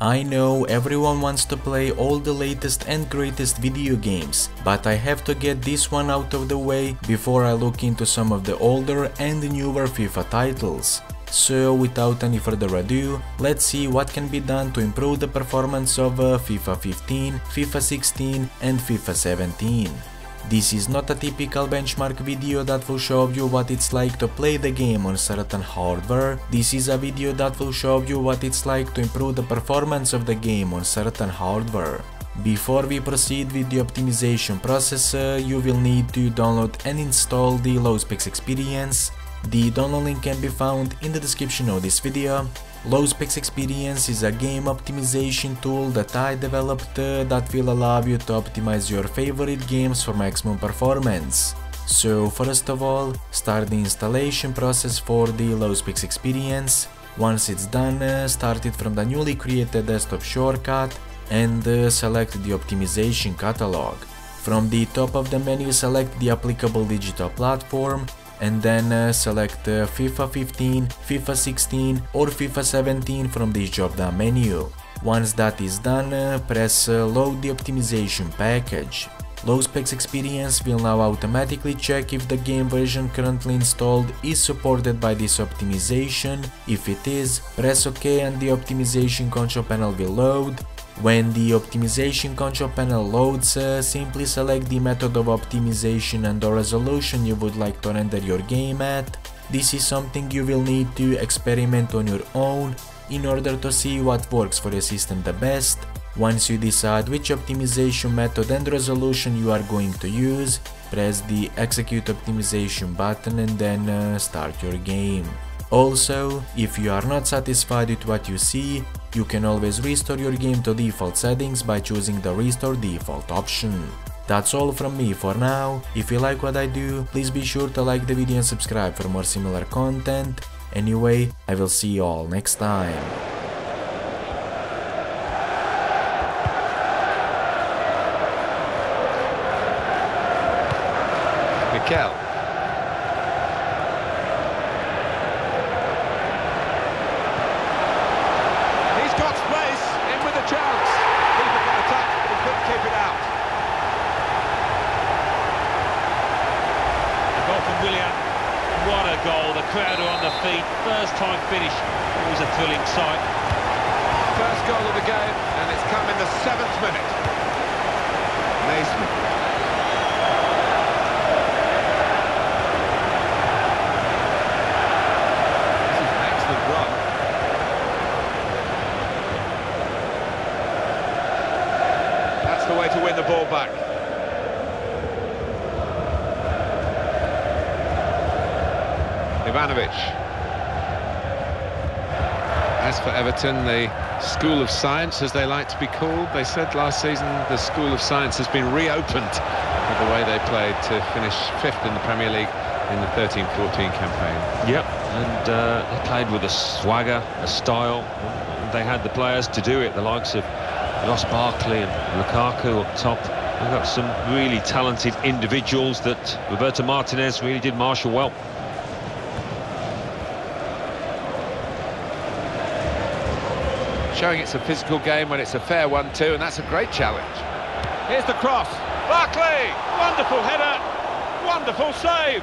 I know everyone wants to play all the latest and greatest video games, but I have to get this one out of the way before I look into some of the older and newer FIFA titles. So without any further ado, let's see what can be done to improve the performance of uh, FIFA 15, FIFA 16 and FIFA 17. This is not a typical benchmark video that will show you what it's like to play the game on certain hardware, this is a video that will show you what it's like to improve the performance of the game on certain hardware. Before we proceed with the optimization process, you will need to download and install the LowSpecs Experience. The download link can be found in the description of this video. LowSpecs Experience is a game optimization tool that I developed uh, that will allow you to optimize your favorite games for maximum performance. So first of all, start the installation process for the LowSpecs Experience. Once it's done, uh, start it from the newly created desktop shortcut and uh, select the optimization catalog. From the top of the menu select the applicable digital platform and then uh, select uh, FIFA 15, FIFA 16 or FIFA 17 from this drop down menu. Once that is done, uh, press uh, load the optimization package. LowSpecs Experience will now automatically check if the game version currently installed is supported by this optimization. If it is, press OK and the optimization control panel will load when the optimization control panel loads, uh, simply select the method of optimization and the resolution you would like to render your game at. This is something you will need to experiment on your own in order to see what works for your system the best. Once you decide which optimization method and resolution you are going to use, press the execute optimization button and then uh, start your game. Also, if you are not satisfied with what you see, you can always restore your game to default settings by choosing the restore default option. That's all from me for now, if you like what I do, please be sure to like the video and subscribe for more similar content. Anyway, I will see you all next time. Mikel. crowd are on the feet. First time finish. Always a thrilling sight. First goal of the game, and it's come in the seventh minute. Naismith. The way to win the ball back. Ivanovic. As for Everton, the School of Science, as they like to be called, they said last season the School of Science has been reopened with the way they played to finish fifth in the Premier League in the 13-14 campaign. Yep, and uh, they played with a swagger, a style. They had the players to do it, the likes of Ross Barkley and Lukaku up top. They've got some really talented individuals that Roberto Martinez really did marshal well. Showing it's a physical game when it's a fair one too, and that's a great challenge. Here's the cross. Barkley! Wonderful header! Wonderful save!